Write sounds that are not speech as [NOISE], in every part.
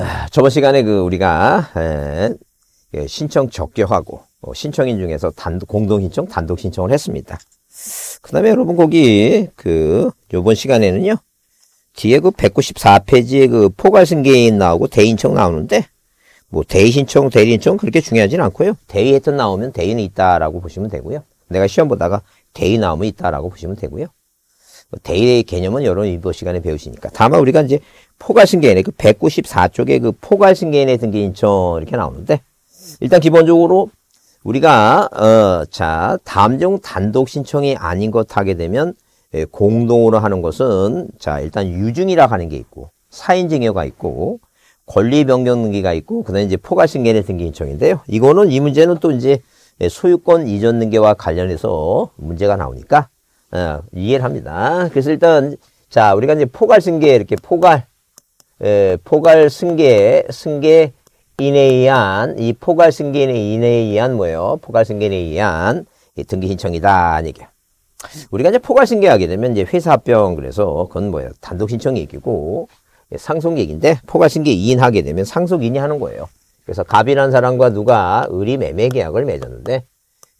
아, 저번 시간에 그 우리가 에, 예, 신청 적격하고 어, 신청인 중에서 단독 공동 신청, 단독 신청을 했습니다. 그다음에 여러분 거기 그 요번 시간에는요. 뒤에 그 194페이지에 그 포괄 승계인 나오고 대인청 나오는데 뭐 대의 신청, 대리 신청 그렇게 중요하진 않고요. 대의 했던 나오면 대인이 있다라고 보시면 되고요. 내가 시험 보다가 대의 나오면 있다라고 보시면 되고요. 뭐 대의의 개념은 여러 이번 시간에 배우시니까. 다만 우리가 이제 포괄승계인의 그 194쪽에 그 포괄승계인의 등기 신청 이렇게 나오는데 일단 기본적으로 우리가 어자 다음종 단독 신청이 아닌 것 하게 되면 예, 공동으로 하는 것은 자 일단 유증이라 하는 게 있고 사인증여가 있고 권리 변경 등기가 있고 그다음에 이제 포괄승계인의 등기 신청인데요. 이거는 이 문제는 또 이제 소유권 이전 등기와 관련해서 문제가 나오니까 어, 이해를 합니다. 그래서 일단 자 우리가 이제 포괄승계 이렇게 포괄 에, 포괄 승계, 승계 인에 의한, 이 포괄 승계인에 의한 뭐예요? 포괄 승계인에 의한 등기 신청이다. 이게. 우리가 이제 포괄 승계하게 되면 이제 회사 합병 그래서 그건 뭐예요? 단독 신청 얘기고 상속 얘기인데 포괄 승계 이인하게 되면 상속인이 하는 거예요. 그래서 갑이란 사람과 누가 의리 매매 계약을 맺었는데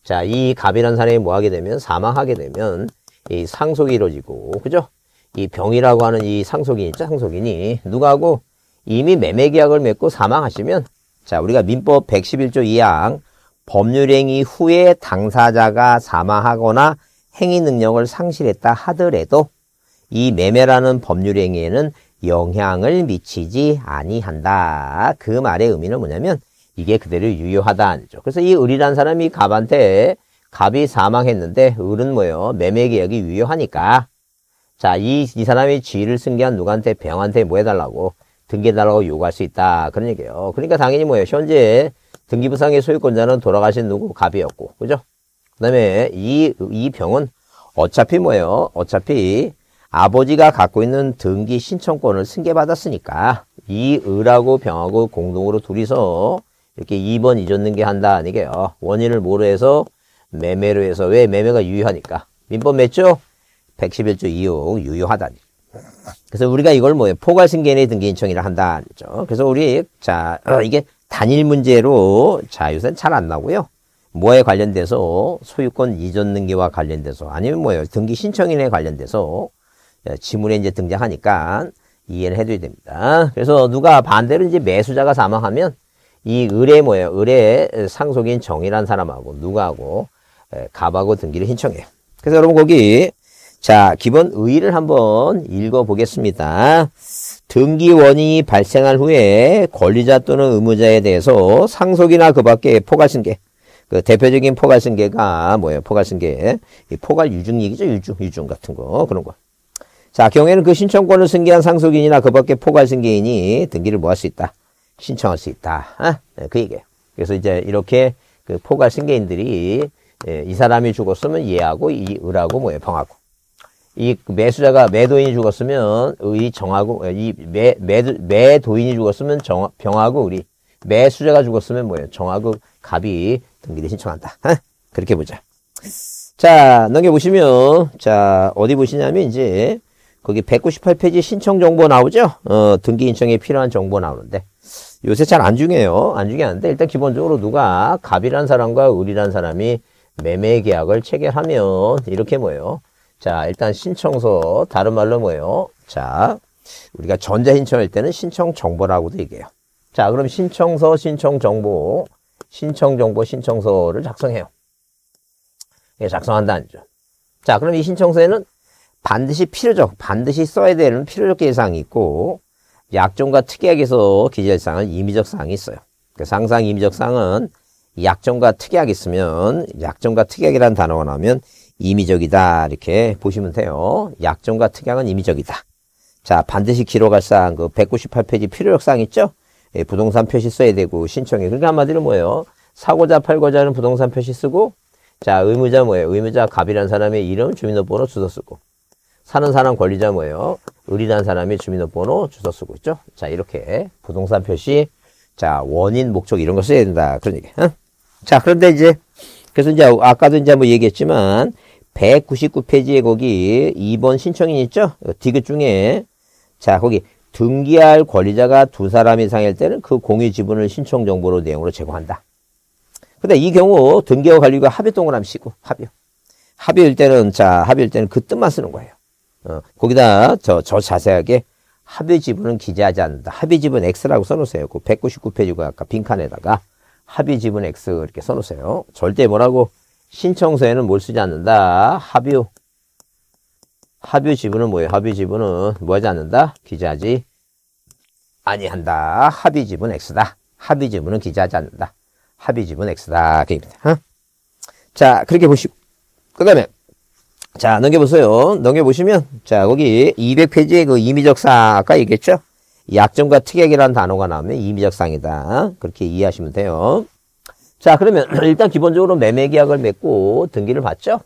자, 이 갑이란 사람이 뭐 하게 되면 사망하게 되면 이 상속이 이루어지고 그죠? 이 병이라고 하는 이 상속인 있죠? 상속인이 누가하고 이미 매매 계약을 맺고 사망하시면 자 우리가 민법 111조 2항 법률행위 후에 당사자가 사망하거나 행위 능력을 상실했다 하더라도 이 매매라는 법률행위에는 영향을 미치지 아니한다. 그 말의 의미는 뭐냐면 이게 그대로 유효하다. 그래서 이 을이란 사람이 갑한테 갑이 사망했는데 을은 뭐예요? 매매 계약이 유효하니까 자, 이, 이 사람이 지위를 승계한 누구한테, 병한테 뭐 해달라고, 등기해달라고 요구할 수 있다. 그런 얘기예요. 그러니까 당연히 뭐예요. 현재 등기부상의 소유권자는 돌아가신 누구? 갑이었고. 그죠? 그 다음에 이, 이 병은 어차피 뭐예요? 어차피 아버지가 갖고 있는 등기 신청권을 승계받았으니까 이 을하고 병하고 공동으로 둘이서 이렇게 2번 이전 등기 한다. 이게요. 원인을 모로 해서 매매로 해서 왜 매매가 유효하니까. 민법 맺죠? 111조 2호 유효하다니. 그래서 우리가 이걸 뭐예요? 포괄승계인의 등기 인청이라 한다. 그죠? 그래서 우리, 자, 어, 이게 단일 문제로, 자, 요새는 잘 안 나오고요. 뭐에 관련돼서 소유권 이전 등기와 관련돼서 아니면 뭐예요? 등기 신청인에 관련돼서 지문에 이제 등장하니까 이해를 해줘야 됩니다. 그래서 누가 반대로 이제 매수자가 사망하면 이 을의 뭐예요? 을의 상속인 정이란 사람하고 누가하고 갑하고 등기를 신청해요. 그래서 여러분 거기 자, 기본 의의를 한번 읽어보겠습니다. 등기 원인이 발생한 후에 권리자 또는 의무자에 대해서 상속이나 그 밖에 포괄승계. 그 대표적인 포괄승계가 뭐예요? 포괄승계. 이 포괄 유증 얘기죠? 유증, 유증 같은 거. 그런 거. 자, 경우에는 그 신청권을 승계한 상속인이나 그 밖에 포괄승계인이 등기를 뭐 할 수 있다? 신청할 수 있다. 아? 네, 그 얘기예요. 그래서 이제 이렇게 그 포괄 승계인들이 예, 이 사람이 죽었으면 얘하고 이 을하고 뭐예요? 병하고. 이 매수자가 매도인이 죽었으면 의 정하고 이매 매도인이 죽었으면 정, 병하고 우리 매수자가 죽었으면 뭐예요? 정하고 갑이 등기를 신청한다. 어? 그렇게 보자. 자 넘겨 보시면 자 어디 보시냐면 이제 거기 198페이지 신청 정보 나오죠? 어 등기 신청에 필요한 정보 나오는데 요새 잘 안 중요해요. 안 중요한데 일단 기본적으로 누가 갑이란 사람과 을이란 사람이 매매 계약을 체결하면 이렇게 뭐예요? 자, 일단 신청서, 다른 말로 뭐예요? 자, 우리가 전자 신청할 때는 신청 정보라고도 얘기해요. 자, 그럼 신청서, 신청 정보, 신청 정보, 신청서를 작성해요. 예, 작성한다는 죠 자, 그럼 이 신청서에는 반드시 필요적, 반드시 써야 되는 필요적 예상이 있고, 약정과 특약에서 기재할 사항은 임의적 사항이 있어요. 그래서 항상 임의적 사항은 약정과 특약이 있으면, 약정과 특약이라는 단어가 나오면 임의적이다 이렇게 보시면 돼요. 약정과 특약은 임의적이다. 자 반드시 기록할 사항 그 198페이지 필요력 사항 있죠? 예, 부동산 표시 써야 되고 신청해. 그러니까 한마디로 뭐예요? 사고자 팔고자는 부동산 표시 쓰고 자 의무자 뭐예요? 의무자 갑이라는 사람의 이름 주민등록번호 주소 쓰고 사는 사람 권리자 뭐예요? 을이라는 사람이 주민등록번호 주소 쓰고 있죠? 자 이렇게 부동산 표시 자 원인 목적 이런 거 써야 된다 그런 얘기. 응? 자 그런데 이제 그래서 이제 아까도 이제 뭐 얘기했지만 199페이지에 거기 2번 신청인 있죠? 디귿 중에 자 거기 등기할 권리자가 두 사람 이상일 때는 그 공유 지분을 신청 정보로 내용으로 제공한다. 근데 이 경우 등기와 관리가 합의 동그라미 쓰고 합의. 합의일 때는 자 합의일 때는 그 뜻만 쓰는 거예요. 어, 거기다 저, 저 자세하게 합의 지분은 기재하지 않는다. 합의 지분 X라고 써놓으세요. 그 199페이지가 아까 빈칸에다가 합의 지분 X 이렇게 써놓으세요. 절대 뭐라고 신청서에는 뭘 쓰지 않는다. 합의 합의 지분은 뭐예요? 합의 지분은 뭐 하지 않는다? 기재하지 아니한다. 합의 지분 X다. 합의 지분은 기재하지 않는다. 합의 지분 X다. 그입니다. 어? 자, 그렇게 보시고. 그 다음에, 자, 넘겨보세요. 넘겨보시면, 자, 거기 200페이지에 그 임의적상, 아까 얘기했죠? 약점과 특약이라는 단어가 나오면 임의적상이다. 그렇게 이해하시면 돼요. 자, 그러면 [CLEARS THROAT] 일단 기본적으로 매매 계약을 맺고 등기를 받죠?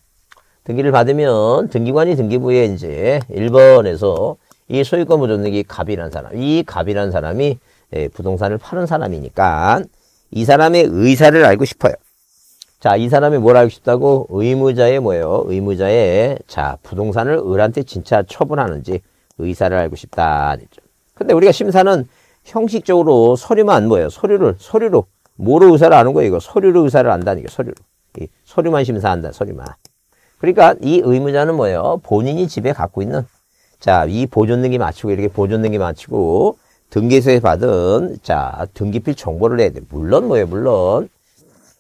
등기를 받으면 등기관이 등기부에 이제 1번에서 이 소유권 보존등기 갑이라는 사람, 이 갑이라는 사람이 예, 부동산을 파는 사람이니까 이 사람의 의사를 알고 싶어요. 자, 이 사람이 뭘 알고 싶다고? 의무자의 뭐예요? 의무자의 자, 부동산을 을한테 진짜 처분하는지 의사를 알고 싶다. 근데 우리가 심사는 형식적으로 서류만 뭐예요? 서류를 서류로 뭐로 의사를 아는 거예요? 이거 서류로 의사를 안다는 게 서류로. 이 서류만 심사한다. 서류만. 그러니까 이 의무자는 뭐예요? 본인이 집에 갖고 있는 자, 이 보존 등기 마치고 이렇게 보존 등기 마치고 등기소에 받은 자, 등기필 정보를 내야 돼. 물론 뭐예요? 물론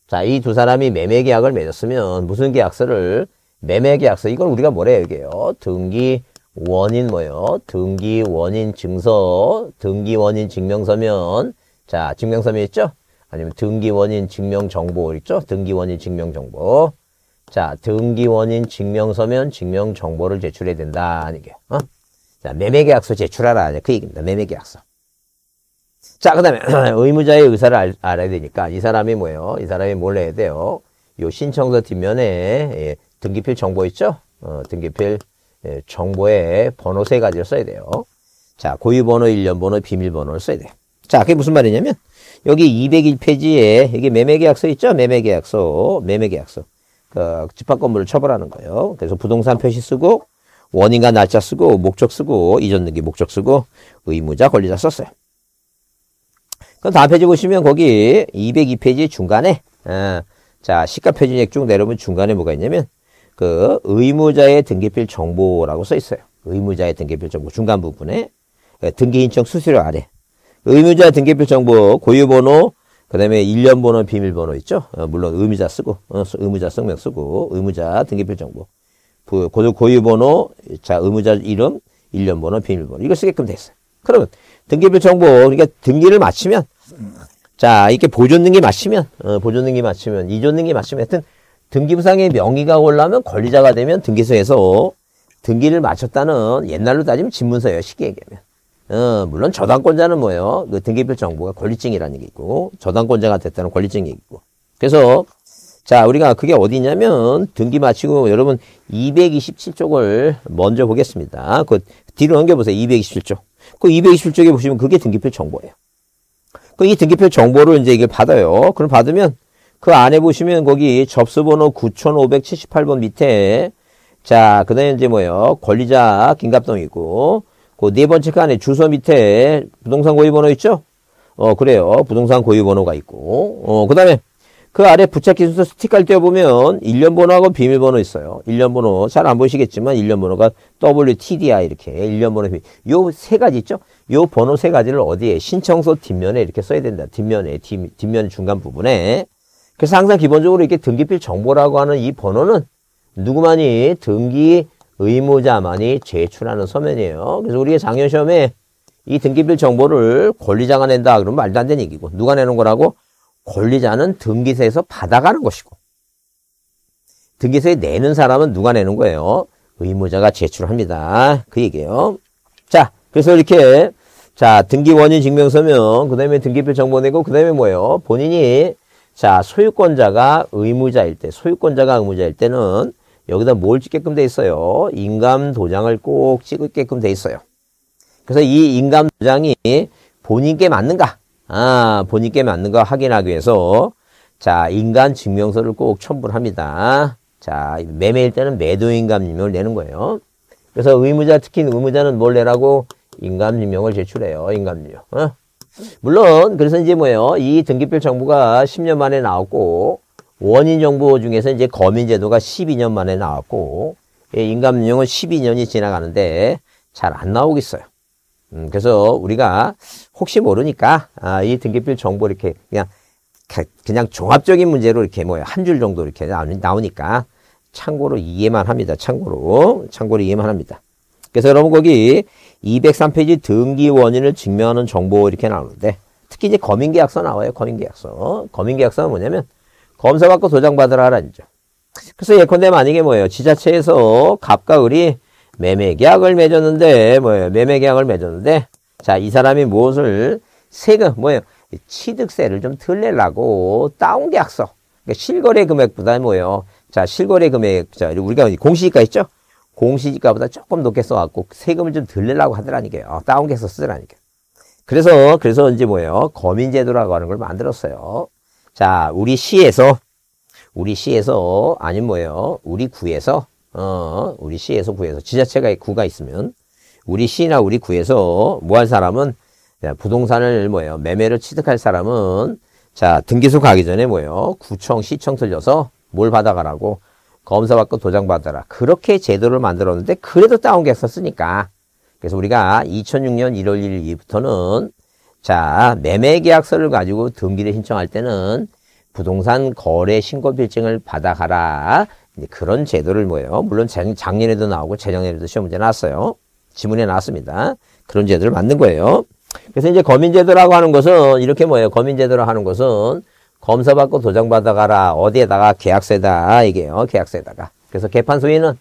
자, 이 두 사람이 매매 계약을 맺었으면 무슨 계약서를 매매 계약서 이걸 우리가 뭐래요, 이게요? 등기 원인 뭐예요? 등기 원인 증서, 등기 원인 증명서면 자, 증명서면 있죠? 아니면 등기 원인 증명 정보 있죠? 등기 원인 증명 정보. 자, 등기 원인 증명 서면 증명 정보를 제출해야 된다. 이게. 어? 자, 매매 계약서 제출하라. 그 얘기입니다. 매매 계약서. 자, 그 다음에 [CLEARS THROAT] 의무자의 의사를 알, 아야 되니까 이 사람이 뭐예요? 이 사람이 뭘 해야 돼요? 요 신청서 뒷면에 예, 등기필 정보 있죠? 어, 등기필 예, 정보에 번호 세 가지를 써야 돼요. 자, 고유번호, 일련번호, 비밀번호를 써야 돼요. 자, 그게 무슨 말이냐면 여기 201페이지에 여기 매매계약서 있죠? 매매계약서, 매매계약서. 그 집합 건물을 처벌하는 거예요. 그래서 부동산 표시 쓰고 원인과 날짜 쓰고 목적 쓰고 이전 등기 목적 쓰고 의무자 권리자 썼어요. 그럼 다음 페이지 보시면 거기 202페이지 중간에 아, 자 시가 표준액 쭉 내려오면 중간에 뭐가 있냐면 그 의무자의 등기필 정보라고 써 있어요. 의무자의 등기필 정보 중간 부분에 등기 신청 수수료 아래 의무자 등기필 정보 고유번호 그 다음에 1년 번호, 비밀번호 있죠? 어, 물론 의무자 쓰고, 어, 의무자 성명 쓰고, 의무자 등기표 정보. 고유, 고유번호, 자, 의무자 이름, 1년 번호, 비밀번호. 이거 쓰게끔 됐어요. 그러면 등기표 정보, 그러니까 등기를 마치면, 자, 이렇게 보존 등기 마치면, 어, 보존 등기 마치면, 이전 등기 마치면, 하여튼 등기부상의 명의가 올라면 권리자가 되면 등기소에서 등기를 마쳤다는 옛날로 따지면 집문서예요. 쉽게 얘기하면. 어, 물론 저당권자는 뭐예요? 그 등기별 정보가 권리증이라는 게 있고, 저당권자가 됐다는 권리증이 있고. 그래서, 자, 우리가 그게 어디냐면, 등기 마치고 여러분 227쪽을 먼저 보겠습니다. 그 뒤로 넘겨보세요. 227쪽. 그 227쪽에 보시면 그게 등기표 정보예요. 그 이 등기표 정보를 이제 이걸 받아요. 그럼 받으면 그 안에 보시면 거기 접수번호 9578번 밑에 자, 그 다음에 이제 뭐예요? 권리자 김갑동 있고, 그 네 번째 칸에 주소 밑에 부동산 고유번호 있죠? 어, 그래요. 부동산 고유번호가 있고. 어, 그 다음에 그 아래 부착기 순서 스티커를 떼어보면 1년 번호하고 비밀번호 있어요. 1년 번호. 잘 안 보시겠지만 1년 번호가 WTDI 이렇게 1년 번호. 요 세 가지 있죠? 요 번호 세 가지를 어디에? 신청서 뒷면에 이렇게 써야 된다. 뒷면에, 뒷, 뒷면 중간 부분에. 그래서 항상 기본적으로 이렇게 등기필 정보라고 하는 이 번호는 누구만이 등기 의무자만이 제출하는 서면이에요. 그래서 우리가 작년 시험에 이 등기bil 정보를 권리자가 낸다 그러면 말도 안 되는 얘기고 누가 내는 거라고? 권리자는 등기소에서 받아가는 것이고 등기소에 내는 사람은 누가 내는 거예요? 의무자가 제출합니다. 그 얘기예요. 자, 그래서 이렇게 자 등기 원인 증명서면 그 다음에 등기표 정보 내고 그 다음에 뭐예요? 본인이 자 소유권자가 의무자일 때 소유권자가 의무자일 때는 여기다 뭘 찍게끔 돼 있어요? 인감 도장을 꼭 찍게끔 돼 있어요. 그래서 이 인감 도장이 본인께 맞는가? 아, 본인께 맞는가 확인하기 위해서 자, 인간 증명서를 꼭 첨부를 합니다. 자, 매매일 때는 매도인감 증명을 내는 거예요. 그래서 의무자, 특히 의무자는 뭘 내라고? 인감유명을 제출해요. 인감유명. 어? 물론 그래서 이제 뭐예요? 이 등기필 정보가 10년 만에 나왔고 원인 정보 중에서 이제 거민 제도가 12년 만에 나왔고 예, 인감유명은 12년이 지나가는데 잘 안 나오겠어요. 음, 그래서 우리가 혹시 모르니까 아, 이 등기필 정보 이렇게 그냥 그냥 종합적인 문제로 이렇게 뭐야 한 줄 정도 이렇게 나오니까 참고로 이해만 합니다. 참고로 참고로 이해만 합니다. 그래서 여러분 거기 203페이지 등기 원인을 증명하는 정보 이렇게 나오는데 특히 이제 거민계약서 나와요. 거민계약서. 거민계약서는 뭐냐면 검사받고 도장받으라라는 죠. 그래서 예컨대 만약에 뭐예요. 지자체에서 갑과 을이 매매계약을 맺었는데 뭐예요. 매매계약을 맺었는데 자 이 사람이 무엇을 세금 뭐예요. 취득세를 좀덜 내려고 다운계약서 그러니까 실거래 금액보다 뭐예요. 자 실거래 금액 자 우리가 공시지가 있죠. 공시지가보다 조금 높게 써갖고 세금을 좀 덜 내려고 하더라니까요. 다운계약서 쓰더라니까요. 그래서 그래서 이제 뭐예요. 거민제도라고 하는 걸 만들었어요. 자 우리 시에서 우리 시에서 아니면 뭐예요. 우리 구에서 어 우리 시에서 구에서 지자체가 구가 있으면 우리 시나 우리 구에서 뭐 할 사람은 부동산을 뭐예요? 매매를 취득할 사람은 자 등기소 가기 전에 뭐예요? 구청 시청 들려서 뭘 받아가라고 검사받고 도장 받아라. 그렇게 제도를 만들었는데 그래도 다운계약서 쓰니까. 그래서 우리가 2006년 1월 1일 이후부터는 자 매매 계약서를 가지고 등기를 신청할 때는 부동산 거래 신고 필증을 받아가라 그런 제도를 뭐예요 물론 작년에도 나오고 재작년에도 시험 문제 나왔어요 지문에 나왔습니다 그런 제도를 만든 거예요 그래서 이제 거민제도라고 하는 것은 이렇게 뭐예요? 거민제도라고 하는 것은 검사받고 도장받아가라. 어디에다가 계약서에다 이게요. 계약서에다가. 그래서 개판 소위는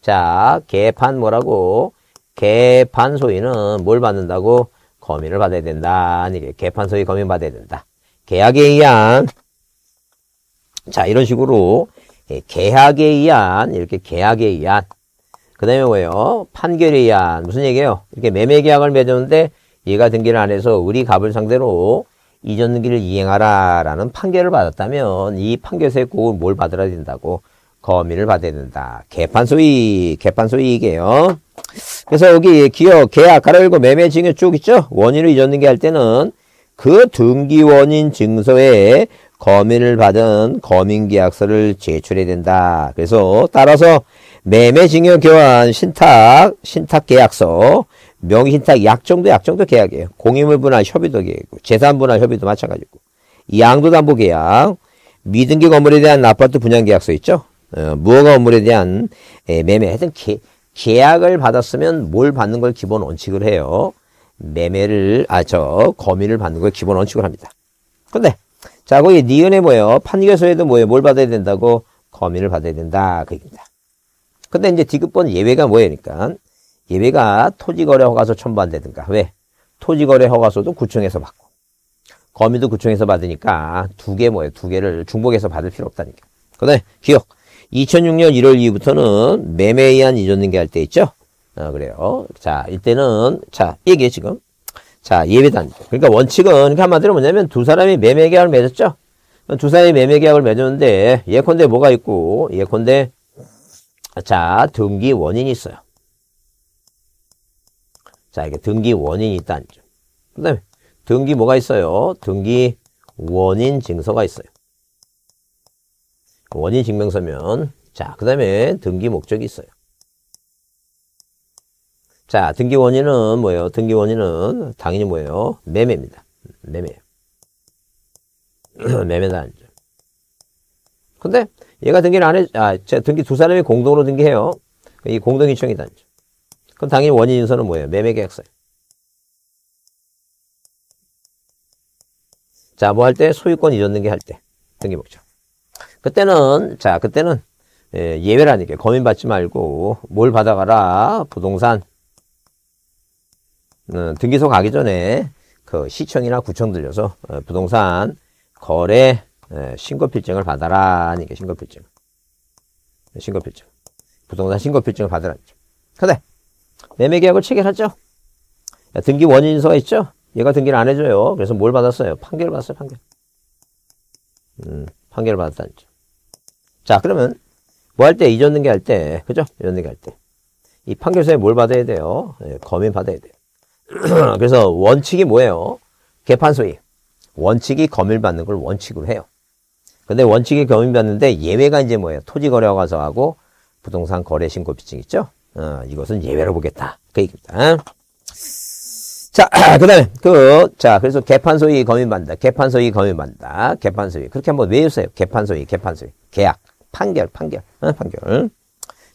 자 개판 뭐라고? 개판 소위는 뭘 받는다고? 거민을 받아야 된다. 이게 개판 소위 거민 받아야 된다. 계약에 의한 자 이런 식으로 예, 계약에 의한 이렇게 계약에 의한 그 다음에 뭐예요? 판결에 의한 무슨 얘기예요? 이렇게 매매 계약을 맺었는데 얘가 등기를 안 해서 우리 갑을 상대로 이전 등기를 이행하라라는 판결을 받았다면 이 판결서에 꼭뭘 받아야 된다고 거민을 받아야 된다. 개판 소위, 개판 소위 이게요. 그래서 여기 기업, 계약, 가로 열고 매매 증여 쭉 있죠? 원인을 이전 등기할 때는 그 등기 원인 증서에 거민을 받은 거민계약서를 제출해야 된다. 그래서 따라서 매매 증여 교환 신탁, 신탁 계약서, 명의신탁 약정도 약정도 계약이에요. 공유물 분할 협의도 계약이고 재산 분할 협의도 마찬가지고 양도담보 계약, 미등기 건물에 대한 아파트 분양 계약서 있죠. 어, 무허가 건물에 대한 에, 매매 하여튼 계, 계약을 받았으면 뭘 받는 걸 기본 원칙을 해요. 매매를 아 저 거미를 받는 걸 기본 원칙을 합니다. 근데 자 거기 니은에 뭐예요? 판결서에도 뭐예요? 뭘 받아야 된다고 거미를 받아야 된다 그 얘기입니다. 근데 이제 디귿번 예외가 뭐예요?니까 예외가 토지거래 허가서 첨부한다든가. 왜? 토지거래 허가서도 구청에서 받고 거미도 구청에서 받으니까 두 개 뭐예요? 두 개를 중복해서 받을 필요 없다니까. 그다음에 기억. 2006년 1월 이후부터는 매매에 의한 이전 등기 할 때 있죠? 어, 그래요. 자, 이때는 자, 이게 지금 자, 예외단. 그러니까 원칙은 그러니까 한마디로 뭐냐면 두 사람이 매매 계약을 맺었죠? 두 사람이 매매 계약을 맺었는데 예컨대 뭐가 있고 예컨대 자, 등기 원인이 있어요. 자, 이게 등기 원인이 있다는 점. 그 다음에 등기 뭐가 있어요? 등기 원인 증서가 있어요. 원인 증명서면 자, 그 다음에 등기 목적이 있어요. 자, 등기 원인은 뭐예요? 등기 원인은 당연히 뭐예요? 매매입니다. 매매예요. 매매다는 점. 근데 얘가 등기를 안 해, 아, 등기 두 사람이 공동으로 등기해요. 이 공동이청이다는 점. 그럼 당연히 원인 인서는 뭐예요? 매매계약서예요. 자, 뭐 할 때? 소유권 이전 등기 할 때. 등기 목적. 그때는, 자, 그때는 예, 예외라니까. 거민 받지 말고 뭘 받아가라. 부동산. 어, 등기소 가기 전에 그 시청이나 구청 들려서 어, 부동산 거래 예, 신고필증을 받아라. 니까 신고필증. 신고필증. 부동산 신고필증을 받으라. 근데 매매계약을 체결하죠. 등기 원인서가 있죠. 얘가 등기를 안 해줘요. 그래서 뭘 받았어요? 판결을 받았어요. 판결. 음, 판결을 받았다는 점. 자, 그러면 뭐 할 때? 이전 등기 할 때. 그죠? 이전 등기 할 때. 이 판결서에 뭘 받아야 돼요? 예, 검인 받아야 돼요. [CLEARS THROAT] 그래서 원칙이 뭐예요? 개판 소위. 원칙이 검열받는 걸 원칙으로 해요. 근데 원칙이 검열받는데 예외가 이제 뭐예요? 토지 거래가 가서 하고 부동산 거래 신고 비증 있죠? 어, 이것은 예외로 보겠다. 그 얘기입니다. 자, [CLEARS THROAT] 그 다음에, 그, 자, 그래서 개판소위 검인 받는다. 개판소위 검인 받는다. 개판소위. 그렇게 한번 외우세요. 개판소위, 개판소위. 계약. 판결, 판결. 어, 판결.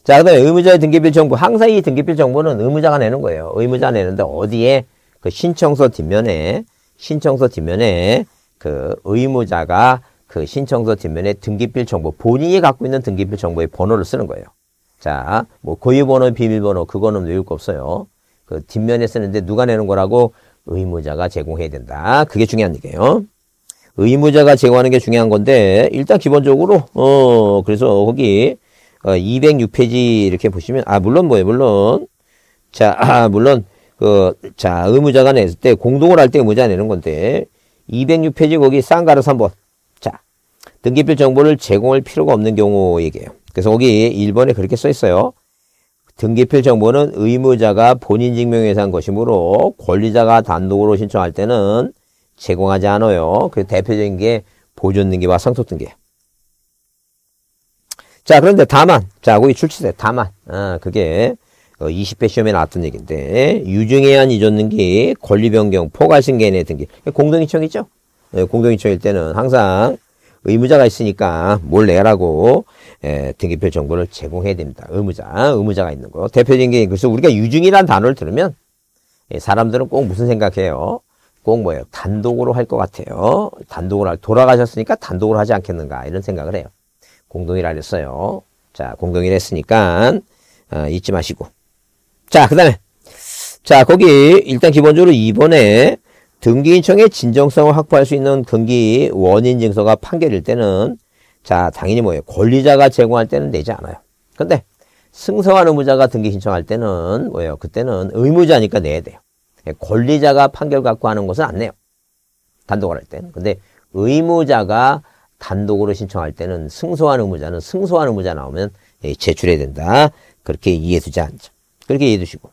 자, 그 다음에 의무자의 등기필 정보. 항상 이 등기필 정보는 의무자가 내는 거예요. 의무자 내는데 어디에 그 신청서 뒷면에, 신청서 뒷면에 그 의무자가 그 신청서 뒷면에 등기필 정보, 본인이 갖고 있는 등기필 정보의 번호를 쓰는 거예요. 자, 뭐 고유번호, 비밀번호 그거는 외울 거 없어요. 그 뒷면에 쓰는데 누가 내는 거라고 의무자가 제공해야 된다. 그게 중요한 얘기예요. 의무자가 제공하는 게 중요한 건데 일단 기본적으로 어 그래서 거기 어 206페이지 이렇게 보시면 아 물론 뭐예요 물론 자 아, 물론 그자 의무자가 냈을 때 공동을 할 때 의무자 내는 건데 206페이지 거기 쌍가루 3번 자 등기필 정보를 제공할 필요가 없는 경우 얘기예요. 그래서 거기 1번에 그렇게 써 있어요. 등기필 정보는 의무자가 본인 증명해서 한 것이므로 권리자가 단독으로 신청할 때는 제공하지 않아요. 그 대표적인 게 보존 등기와 상속 등기. 자, 그런데 다만, 자, 거기 출치세, 다만, 아, 그게 20회 어, 시험에 나왔던 얘기인데, 유증해한 이전 등기, 권리 변경, 포괄 승계인의 등기. 공동이청이죠? 네, 공동이청일 때는 항상 의무자가 있으니까 뭘 내라고 예, 등기표 정보를 제공해야 됩니다. 의무자, 의무자가 있는 거. 대표적인 게 그래서 우리가 유증이란 단어를 들으면 예, 사람들은 꼭 무슨 생각해요? 꼭 뭐예요? 단독으로 할 것 같아요. 단독으로 할, 돌아가셨으니까 단독으로 하지 않겠는가 이런 생각을 해요. 공동이라 그랬어요. 자, 공동이라 했으니까 어, 잊지 마시고. 자, 그 다음에 자, 거기 일단 기본적으로 2번에 등기인청의 진정성을 확보할 수 있는 등기 원인 증서가 판결일 때는 자 당연히 뭐예요 권리자가 제공할 때는 내지 않아요 근데 승소한 의무자가 등기 신청할 때는 뭐예요 그때는 의무자니까 내야 돼요 예, 권리자가 판결 갖고 하는 것은 안 내요 단독을 할 때는 근데 의무자가 단독으로 신청할 때는 승소한 의무자는 승소한 의무자 나오면 예, 제출해야 된다 그렇게 이해해 두지 않죠 그렇게 이해해 두시고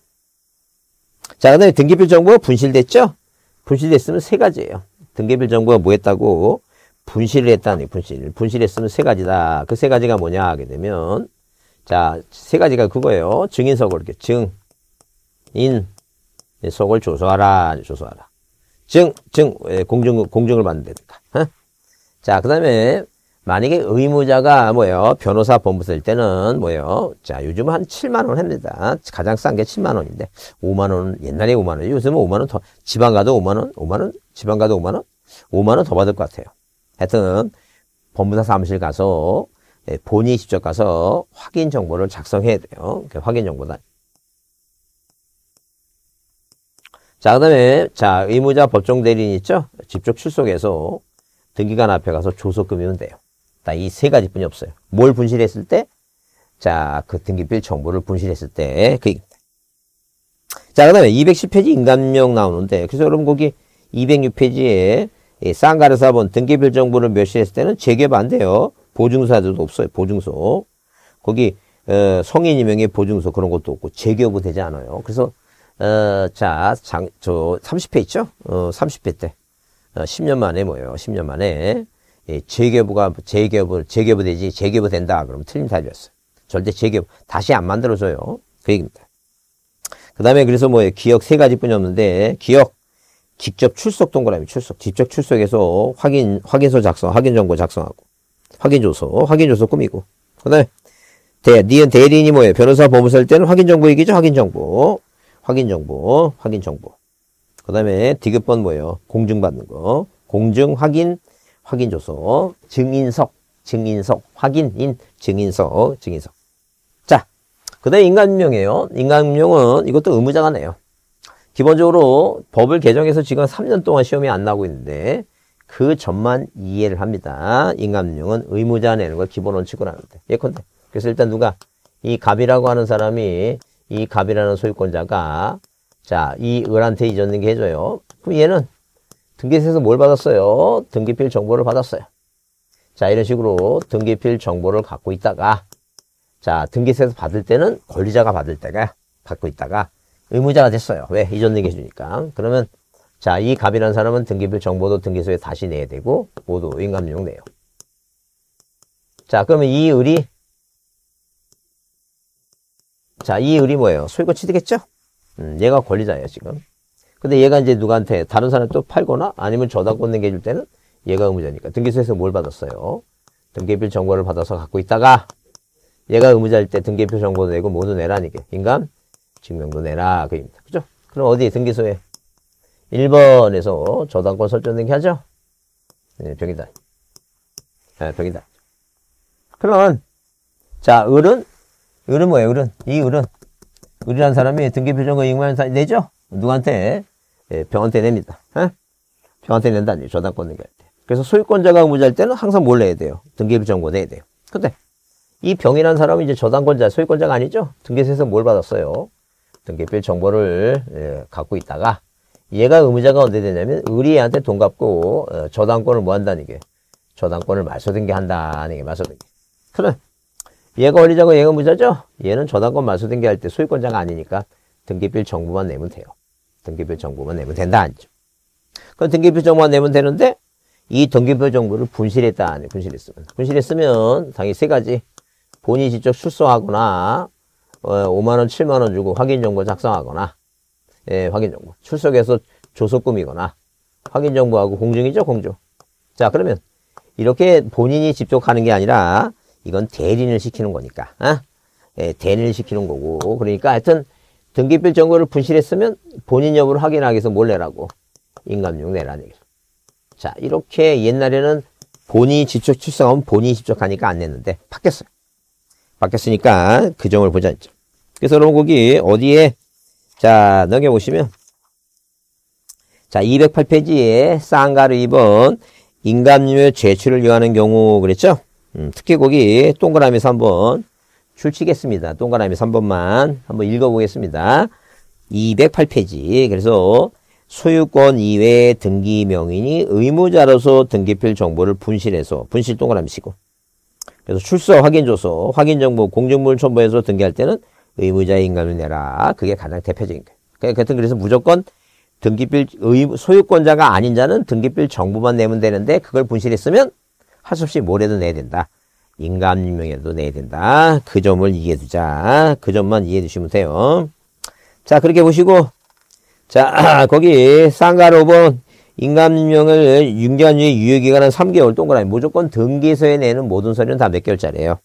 자, 그 다음에 등기표 정보 분실됐죠? 분실했으면 세 가지예요. 등기별 정보가 뭐 했다고? 분실을 했다는 분실. 분실했으면 세 가지다. 그 세 가지가 뭐냐 하게 되면 자, 세 가지가 그거예요. 증인석을 이렇게 증, 인, 속을 조소하라. 조소하라. 증, 증, 공증, 공증을 받는 데니까. 어? 자, 그 다음에 만약에 의무자가 뭐예요? 변호사 법무사일 때는 뭐예요? 자, 요즘은 한 7만 원 합니다. 가장 싼 게 7만 원인데 5만 원 옛날에 5만 원. 요즘은 5만 원 더. 지방 가도 5만 원, 5만 원, 지방 가도 5만 원, 5만 원 더 받을 것 같아요. 하여튼 법무사 사무실 가서 예, 본인이 직접 가서 확인 정보를 작성해야 돼요. 그 확인 정보다. 자, 그 다음에, 자, 의무자 법정 대리인 있죠? 직접 출석해서 등기관 앞에 가서 조서금이면 돼요. 이세 가지 뿐이 없어요. 뭘 분실했을 때? 자, 그 등기필 정보를 분실했을 때, 그 얘기입니다. 자, 그 다음에 210페이지 인감명 나오는데, 그래서 여러분 거기 206페이지에 쌍가르 사본 등기필 정보를 멸실했을 때는 재개업 안 돼요. 보증서도 없어요. 보증서. 거기 어, 성인 이명의 보증서 그런 것도 없고 재개업은 되지 않아요. 그래서 어, 자, 장, 저 30회 있죠? 어, 30회 때 어, 10년 만에 뭐예요? 10년 만에 예, 재개부가 재개부 재개부 되지 재개부 된다 그러면 틀린 답이었어요. 절대 재개부 다시 안 만들어줘요. 그 얘기입니다. 그 다음에 그래서 뭐예요? 기억 세 가지 뿐이 없는데 기억 직접 출석 동그라미 출석 직접 출석해서 확인 확인서 작성 확인 정보 작성하고 확인 조서 확인 조서 꾸미고 그 다음에 대 니은 대리인이 뭐예요? 변호사 법무사일 때는 확인 정보 얘기죠. 확인 정보 확인 정보 확인 정보 그 다음에 디귿번 뭐예요? 공증 받는 거 공증 확인 확인 조서, 증인석, 증인석, 확인인, 증인석, 증인석. 자, 그 다음에 인간명이에요. 인간명은 이것도 의무자가 내요. 기본적으로 법을 개정해서 지금 3년 동안 시험이 안 나고 있는데 그 점만 이해를 합니다. 인간명은 의무자 내는 걸 기본 원칙으로 하는데. 예컨대. 그래서 일단 누가 이 갑이라고 하는 사람이 이 갑이라는 소유권자가 자, 이 을한테 이전 등기 해줘요. 그럼 얘는 등기세에서 뭘 받았어요? 등기필 정보를 받았어요. 자, 이런 식으로 등기필 정보를 갖고 있다가 자, 등기세에서 받을 때는 권리자가 받을 때가 갖고 있다가 의무자가 됐어요. 왜? 이전 얘기 해주니까. 그러면 자, 이 갑이라는 사람은 등기부 정보도 등기소에 다시 내야 되고 모두 인감용 내요. 자, 그러면 이 을이 자, 이 을이 뭐예요? 소유권 취득했죠? 음, 얘가 권리자예요, 지금. 근데 얘가 이제 누구한테 다른 사람 또 팔거나 아니면 저당권 내게 줄 때는 얘가 의무자니까 등기소에서 뭘 받았어요? 등기표 정보를 받아서 갖고 있다가 얘가 의무자일 때 등기표 정보도 내고 모두 내라니까 인감 증명도 내라 그입니다. 그죠? 그럼 어디 등기소에 1번에서 저당권 설정된 게 하죠? 네, 병이다. 네, 병이다. 그러면 자 을은 을은 뭐예요? 을은 이 을은 을이라는 사람이 등기표정과 다 내죠? 누구한테? 예, 병한테 냅니다. 예? 병한테 낸다니 저당권 내게 할 때. 그래서 소유권자가 의무자일 때는 항상 뭘 내야 돼요? 등기부정보 내야 돼요. 근데 이 병이라는 사람은 이제 저당권자, 소유권자가 아니죠? 등기소에서 뭘 받았어요? 등기필 정보를 예, 갖고 있다가 얘가 의무자가 언제 되냐면 의리한테 돈 갚고 어, 저당권을 뭐 한다는 게 저당권을 말소등기 한다는 게 말소등기. 그래. 얘가 원리자고 얘가 의무자죠? 얘는 저당권 말소등기 할 때 소유권자가 아니니까 등기필 정보만 내면 돼요. 등기필 정보만 내면 된다 아니죠. 그럼 등기필 정보만 내면 되는데 이 등기표 정보를 분실했다 아니 분실했으면 분실했으면 당연히 세 가지 본인이 직접 출소하거나 어, 5만 원 7만 원 주고 확인 정보 작성하거나 예, 확인 정보 출석해서 조속금이거나 확인 정보하고 공증이죠 공증 자 그러면 이렇게 본인이 직접 하는 게 아니라 이건 대리인을 시키는 거니까 어? 예, 대리인을 시키는 거고 그러니까 하여튼 등기필 정보를 분실했으면 본인 여부를 확인하기 위해서 뭘 내라고 인감용 내라는 얘기죠 자, 이렇게 옛날에는 본인이 직접 출석하면 본인이 직접 하니까 안 냈는데 바뀌었어요. 바뀌었으니까 그 점을 보자. 있죠. 그래서 여러분 거기 어디에 자 넘겨보시면 자 208페이지에 쌍가루 2번 인감료 제출을 요하는 경우 그랬죠? 음, 특히 거기 동그라미 3번 출치겠습니다. 동그라미 3번만 한번 읽어보겠습니다. 208페이지 그래서 소유권 이외의 등기 명인이 의무자로서 등기필 정보를 분실해서 분실 동그라미 치고 그래서 출소 확인 조서 확인 정보 공정물 첨부해서 등기할 때는 의무자의 인감을 내라 그게 가장 대표적인 거예요. 그러니까 그래서 무조건 등기필 의, 소유권자가 아닌 자는 등기필 정보만 내면 되는데 그걸 분실했으면 할수 없이 뭐래도 내야 된다. 인감명에도 내야 된다. 그 점을 이해해 두자. 그 점만 이해해 두시면 돼요. 자 그렇게 보시고 자, [CLEARS THROAT] 거기 쌍가로 5번 인감명을 6개월 후 유효기간은 3개월 동그라미 무조건 등기소에 내는 모든 서류는 다 몇 개월짜리예요.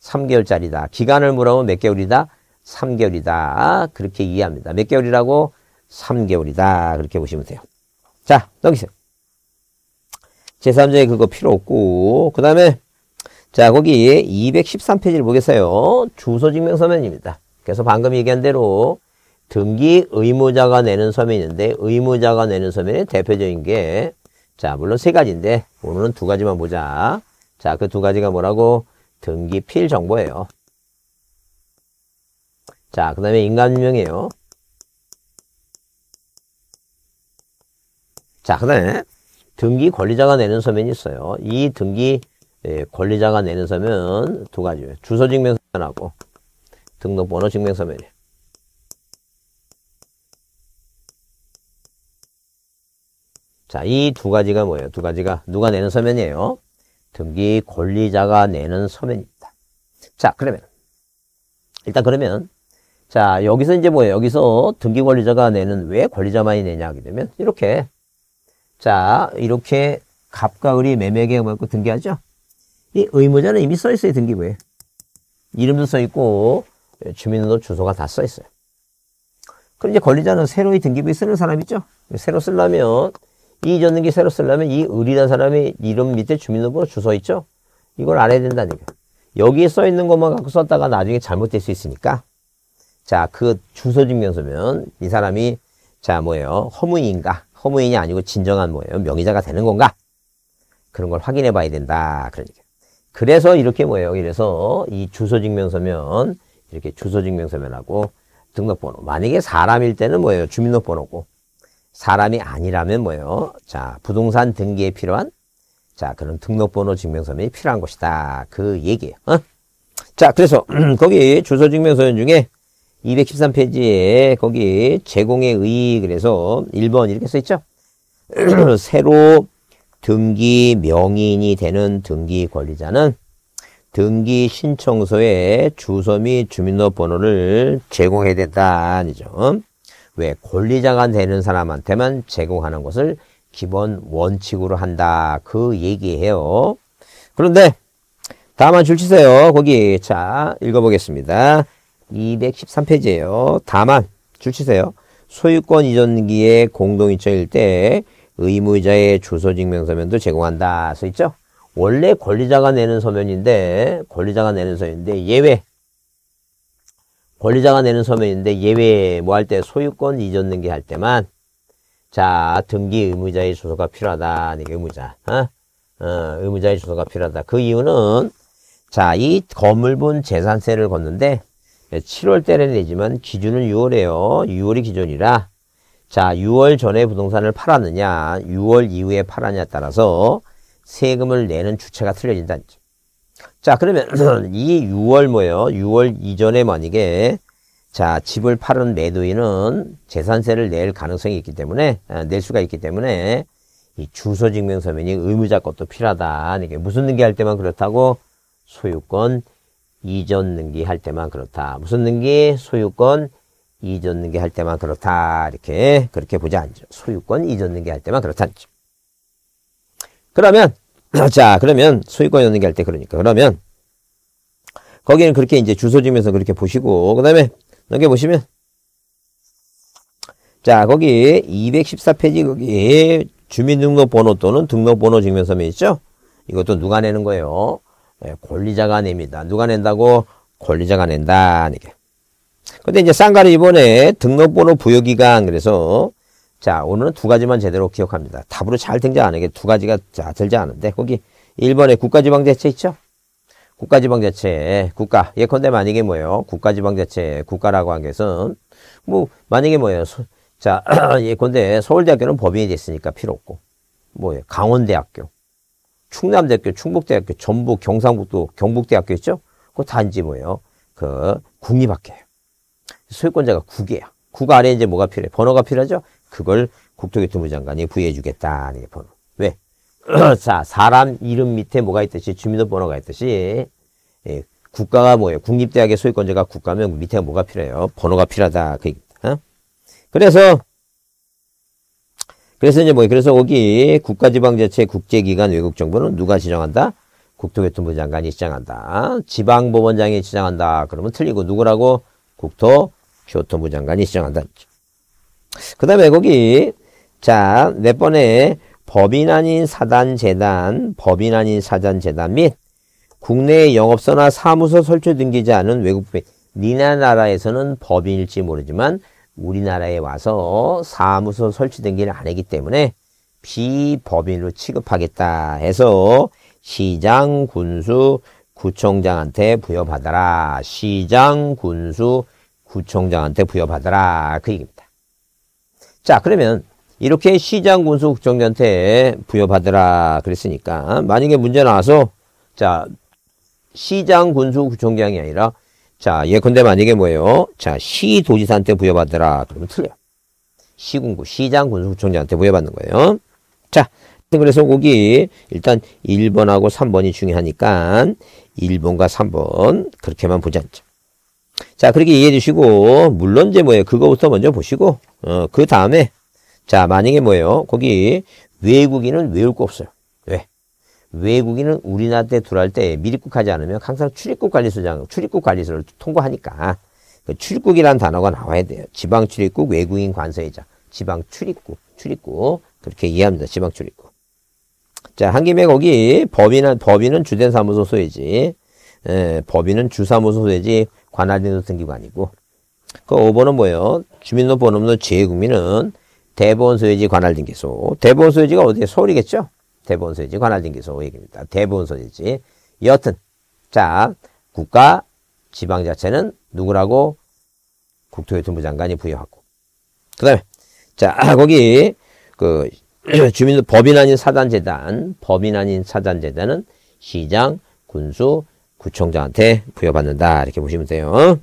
3개월짜리다. 기간을 물어보면 몇 개월이다? 3개월이다. 그렇게 이해합니다. 몇 개월이라고? 3개월이다. 그렇게 보시면 돼요. 자, 넘기세요. 제3자의 그거 필요 없고 그 다음에 자 거기 213페이지를 보겠어요. 주소증명서면입니다. 그래서 방금 얘기한 대로 등기 의무자가 내는 서면인데 의무자가 내는 서면의 대표적인 게 자, 물론 세 가지인데 오늘은 두 가지만 보자. 자, 그 두 가지가 뭐라고? 등기 필 정보예요. 자, 그 다음에 인감유명이에요. 자, 그 다음에 등기 권리자가 내는 서면이 있어요. 이 등기 예, 권리자가 내는 서면 두 가지예요. 주소 증명 서면하고 등록번호 증명 서면이에요. 자, 이 두 가지가 뭐예요? 두 가지가 누가 내는 서면이에요? 등기 권리자가 내는 서면입니다. 자, 그러면 일단 그러면 자, 여기서 이제 뭐예요? 여기서 등기 권리자가 내는 왜 권리자만이 내냐 하게 되면 이렇게 자, 이렇게 갑과 을이 매매계약을 맺고 등기하죠? 이 의무자는 이미 써 있어요, 등기부에. 이름도 써 있고 주민등록 주소가 다 써 있어요. 그럼 이제 권리자는 새로이 등기부에 쓰는 사람이죠? 새로 쓰려면 이 전 등기 새로 쓰려면 이 을이라는 사람이 이름 밑에 주민등록번호 주소 있죠? 이걸 알아야 된다는 거예요. 여기에 써 있는 것만 갖고 썼다가 나중에 잘못될 수 있으니까 자, 그 주소 증명서면 이 사람이 자, 뭐예요? 허무인가? 허무인이 아니고 진정한 뭐예요? 명의자가 되는 건가? 그런 걸 확인해 봐야 된다. 그러니까. 그래서 이렇게 뭐예요? 이래서 이 주소 증명서면 이렇게 주소 증명서면하고 등록번호. 만약에 사람일 때는 뭐예요? 주민등록번호고 사람이 아니라면 뭐예요? 자, 부동산 등기에 필요한 자, 그런 등록번호 증명서면이 필요한 것이다. 그 얘기예요. 어? 자, 그래서 [CLEARS THROAT] 거기 주소증명서면 중에 213페이지에 거기 제공의 의 그래서 1번 이렇게 써 있죠. [CLEARS THROAT] 새로 등기 명인이 되는 등기 권리자는 등기 신청서에 주소 및 주민등록번호를 제공해야 된다. 아니죠. 왜? 권리자가 되는 사람한테만 제공하는 것을 기본 원칙으로 한다. 그 얘기예요. 그런데 한줄 치세요. 거기 자 읽어보겠습니다. 213페이지예요. 다만 줄 치세요. 소유권 이전기의 공동이처일 때 의무자의 주소증명서면도 제공한다. 써 있죠? 원래 권리자가 내는 서면인데 권리자가 내는 서면인데 예외 권리자가 내는 서면인데 예외 뭐 할 때 소유권 이전 등기 할 때만 자 등기 의무자의 주소가 필요하다. 이게 의무자 어? 어, 의무자의 주소가 필요하다. 그 이유는 자 이 건물분 재산세를 걷는데 7월 때는 내지만 기준은 6월이에요. 6월이 기준이라 자 6월 전에 부동산을 팔았느냐 6월 이후에 팔았냐에 따라서 세금을 내는 주체가 틀려진다. 자, 그러면 [CLEARS THROAT] 이 6월 뭐예요? 6월 이전에 만약에 자, 집을 파는 매도인은 재산세를 낼 가능성이 있기 때문에 아, 낼 수가 있기 때문에 이 주소 증명서면이 의무자 것도 필요하다. 이게 무슨 등기할 때만 그렇다고 소유권 이전 등기할 때만 그렇다. 무슨 등기? 소유권 이전 등기할 때만 그렇다. 이렇게 그렇게 보지 않죠. 소유권 이전 등기할 때만 그렇다. 그러면 [CLEARS THROAT] 자 그러면 소유권 연등기 할 때 그러니까 그러면 거기는 그렇게 이제 주소지면서 그렇게 보시고 그 다음에 넘겨 보시면 자 거기 214페이지 거기 주민등록번호 또는 등록번호 증명서면 있죠 이것도 누가 내는 거예요 네, 권리자가 냅니다 누가 낸다고 권리자가 낸다 이게 근데 이제 쌍가리 이번에 등록번호 부여기간 그래서 자, 오늘은 두 가지만 제대로 기억합니다. 답으로 잘 등장 안 하게 두 가지가 자, 들지 않은데, 거기 1번에 국가지방자치 있죠? 국가지방자치, 국가. 예컨대 만약에 뭐예요? 국가지방자치, 국가라고 한 것은, 뭐, 만약에 뭐예요? 소, 자, [CLEARS THROAT] 예컨대 서울대학교는 법인이 됐으니까 필요 없고, 뭐예요? 강원대학교, 충남대학교, 충북대학교, 전북, 경상북도, 경북대학교 있죠? 그거 단지 뭐예요? 그, 국립학교예요. 소유권자가 국이에요. 국 아래에 이제 뭐가 필요해? 번호가 필요하죠? 그걸 국토교통부 장관이 부여해주겠다. 는 번호. 왜? [CLEARS THROAT] 자, 사람 이름 밑에 뭐가 있듯이 주민등록번호가 있듯이 예, 국가가 뭐예요? 국립대학의 소유권자가 국가면 밑에 뭐가 필요해요? 번호가 필요하다. 그 어? 그래서 그래서 이제 뭐 그래서 거기 국가지방자치 국제기관 외국 정부는 누가 지정한다? 국토교통부 장관이 지정한다. 지방법원장이 지정한다. 그러면 틀리고 누구라고? 국토교통부 장관이 지정한다. 그 다음에 거기 자몇 번에 법인 아닌 사단재단, 법인 아닌 사단재단 및 국내 영업소나 사무소 설치 등기지 않은 외국법인 니나 나라에서는 법인일지 모르지만 우리나라에 와서 사무소 설치 등기를 안 하기 때문에 비법인으로 취급하겠다 해서 시장, 군수, 구청장한테 부여받아라. 시장, 군수, 구청장한테 부여받아라. 그 얘기입니다. 자, 그러면 이렇게 시장 군수 국정장한테 부여받으라 그랬으니까 만약에 문제 나와서 자, 시장 군수 구청장이 아니라 자, 예컨대 만약에 뭐예요? 자, 시 도지사한테 부여받으라 그러면 틀려. 시군구, 시장 군수 구청장한테 부여받는 거예요. 자, 그래서 거기 일단 1번하고 3번이 중요하니까 1번과 3번 그렇게만 보지 않죠. 자, 그렇게 이해해 주시고, 물론 이제 뭐예요? 그거부터 먼저 보시고, 어, 그 다음에, 자, 만약에 뭐예요? 거기 외국인은 외울 거 없어요. 왜? 외국인은 우리나라 때 들어갈 때 미립국하지 않으면 항상 출입국 관리소장, 출입국 관리소를 통과하니까, 그 출입국이라는 단어가 나와야 돼요. 지방 출입국 외국인 관서이자 지방 출입국, 출입국. 그렇게 이해합니다. 지방 출입국. 자, 한 김에 거기 법인은, 법인은 주된 사무소 소유지, 에, 법인은 주사무소 소유지, 관할인도 등기관이고 그 5번은 뭐예요? 주민등록번호 없는 재외국민은 대법원 소유지 관할등기소. 대법원 소유지가 어디에? 서울이겠죠? 대법원 소유지 관할등기소 얘기입니다. 대법원 소유지. 여튼 자 국가 지방자체는 누구라고? 국토교통부 장관이 부여하고. 그 다음에 자 [CLEARS THROAT] 거기 그 [CLEARS THROAT] 주민 법인 아닌 사단재단 법인 아닌 사단재단은 시장, 군수, 구청장한테 부여받는다. 이렇게 보시면 돼요.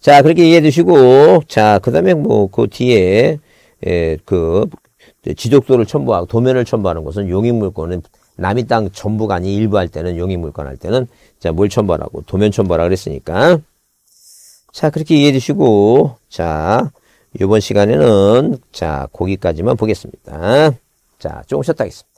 자, 그렇게 이해해 두시고, 자, 그 다음에 뭐, 그 뒤에, 에, 그, 지적도를 첨부하고 도면을 첨부하는 것은 용익물권은 남의 땅 전부가 아닌 일부 할 때는 용익물권 할 때는 자, 뭘 첨부하라고? 도면 첨부하라 그랬으니까. 자, 그렇게 이해해 주시고, 자, 이번 시간에는 자, 거기까지만 보겠습니다. 자, 조금 쉬었다 하겠습니다.